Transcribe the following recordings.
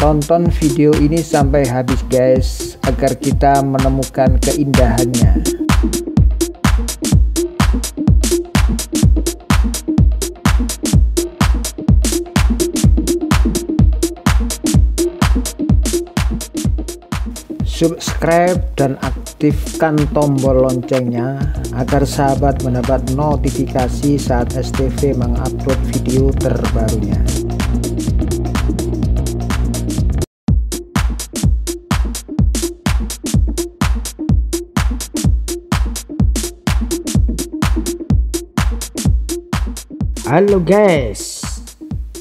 Tonton video ini sampai habis guys agar kita menemukan keindahannya. subscribe dan aktifkan tombol loncengnya agar sahabat mendapat notifikasi saat STV mengupload video terbarunya Halo guys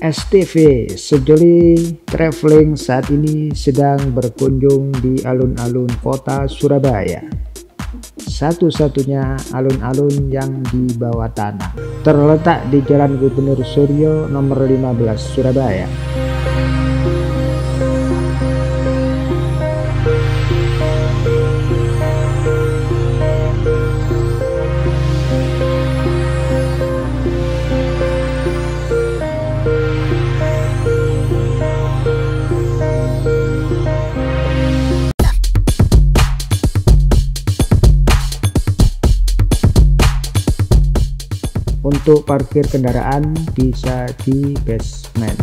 STV Sejoli Traveling saat ini sedang berkunjung di alun-alun kota Surabaya. Satu-satunya alun-alun yang di bawah tanah. Terletak di Jalan Gubernur Suryo nomor 15 Surabaya untuk parkir kendaraan bisa di basement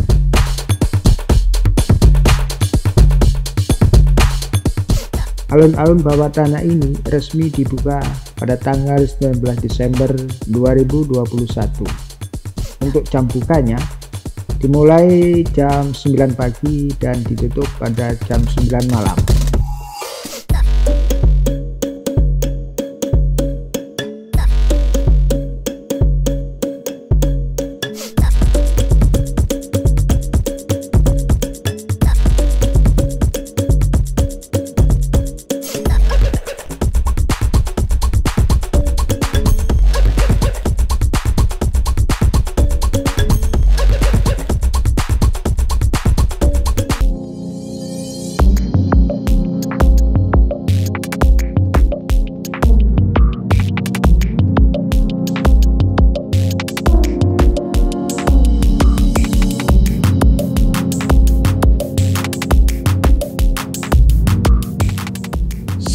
Alun-alun bawah tanah ini resmi dibuka pada tanggal 19 Desember 2021. Untuk jam bukanya dimulai jam 9 pagi dan ditutup pada jam 9 malam.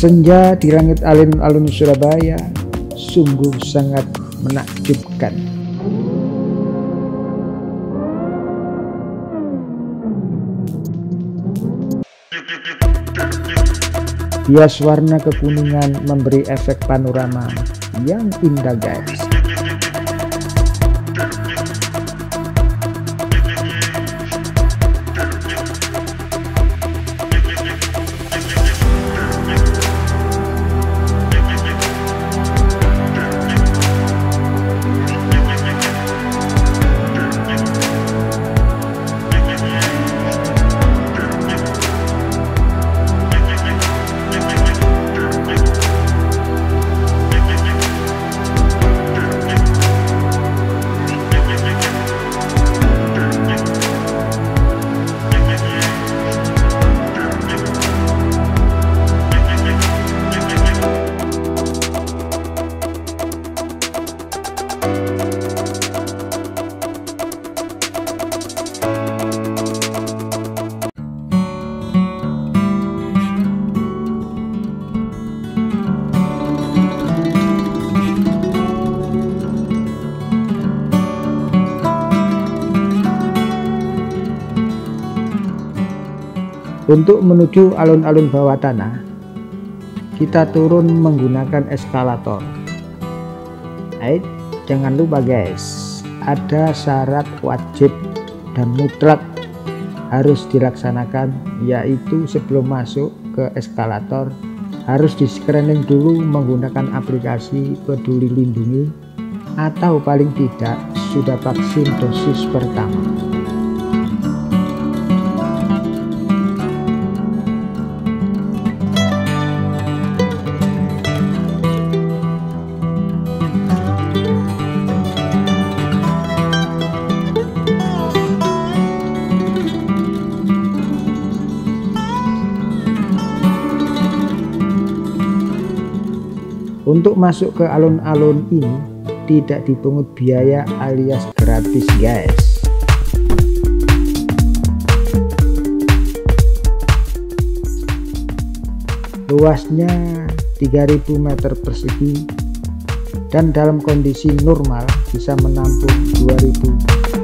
Senja di langit alun-alun Surabaya sungguh sangat menakjubkan. Bias warna kekuningan memberi efek panorama yang indah guys. Untuk menuju alun-alun bawah tanah, kita turun menggunakan eskalator. Ait, jangan lupa guys, ada syarat wajib dan mutlak harus dilaksanakan yaitu sebelum masuk ke eskalator harus di screening dulu menggunakan aplikasi peduli lindungi atau paling tidak sudah vaksin dosis pertama. Untuk masuk ke alun-alun ini tidak dipungut biaya alias gratis guys. luasnya 3000 meter persegi dan dalam kondisi normal bisa menampung 2000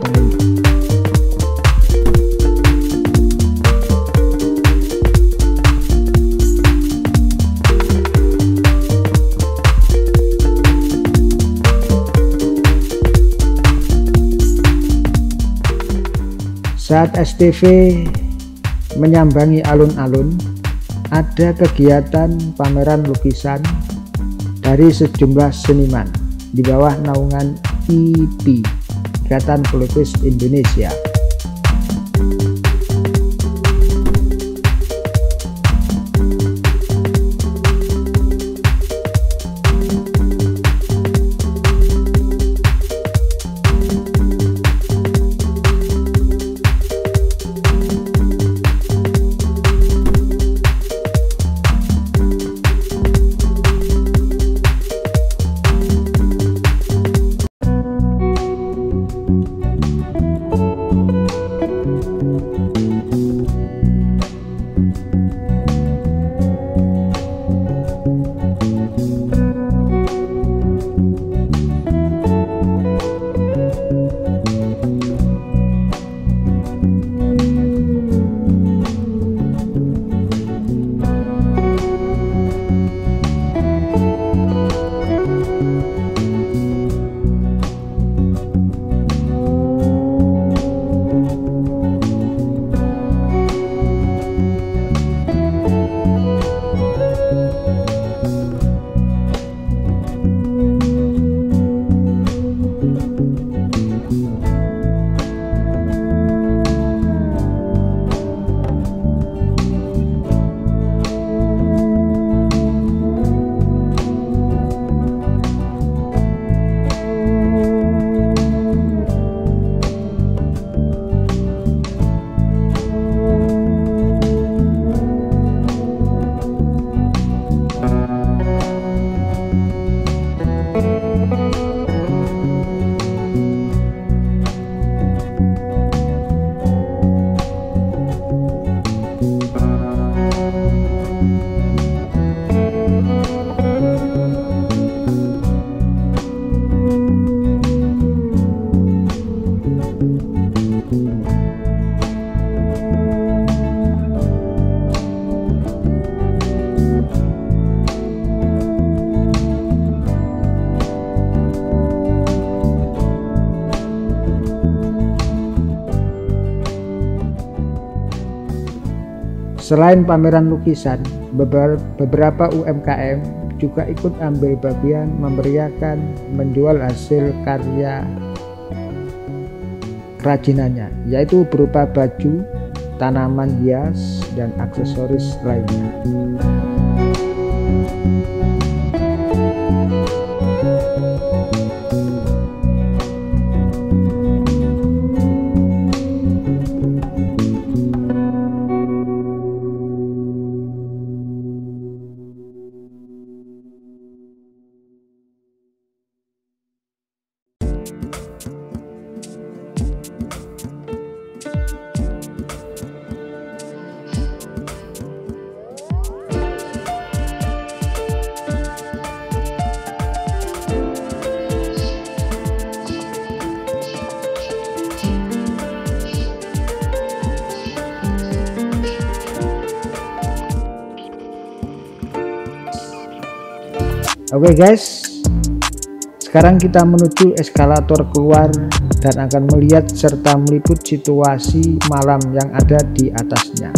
pengunjung. Saat STV menyambangi alun-alun, ada kegiatan pameran lukisan dari sejumlah seniman di bawah naungan IP, Ikatan Pelukis Indonesia. Selain pameran lukisan, beberapa UMKM juga ikut ambil bagian memeriahkan menjual hasil karya kerajinannya, yaitu berupa baju, tanaman hias, dan aksesoris lainnya. Oke okay guys, sekarang kita menuju eskalator keluar dan akan melihat serta meliput situasi malam yang ada di atasnya.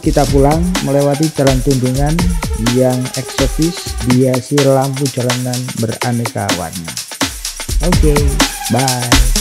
Kita pulang melewati jalan tundungan yang eksotis dihiasi lampu jalanan beraneka warna. Oke, okay, bye.